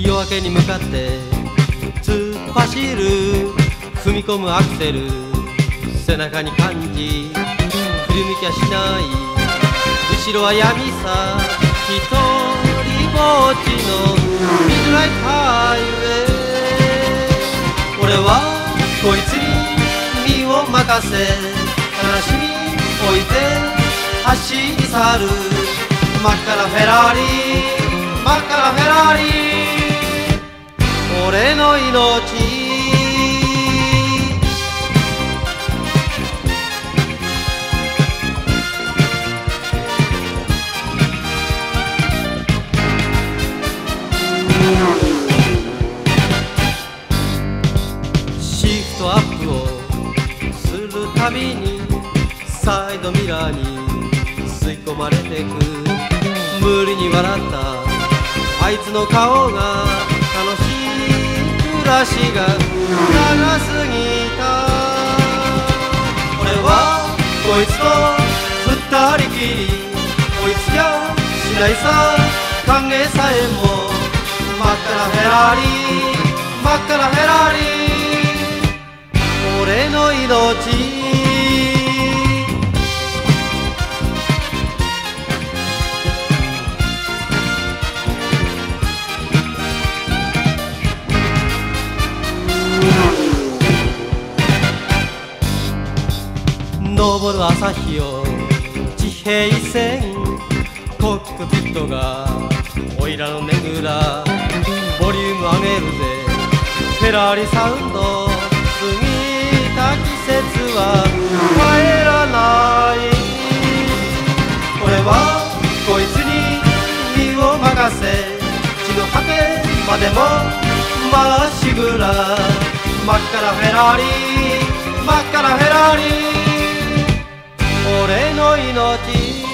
夜明けに向かって突っ走る踏み込むアクセル背中に感じ振り向きゃしない。後ろは闇さ一人ぼっちのミッドナイトハイウェイ俺はこいつに身を任せ悲しみ置いて走り去る。真っ赤なフェラーリ。シフトアップをするたびにサイドミラーに吸い込まれてく。無理に笑った。あいつの顔が話が長すぎた。俺はこいつと二人きり。こいつやしないさ。歓迎さえも真っ赤なフェラーリ。真っ赤な昇る朝日を地平線コックピットがおいらのねぐらボリューム上げるぜ。フェラーリサウンド過ぎた季節は帰らない。俺はこいつに身を任せ。地の果てまでもまっしぐら真っ赤なフェラーリ。真っ赤なフェラーリ。俺の命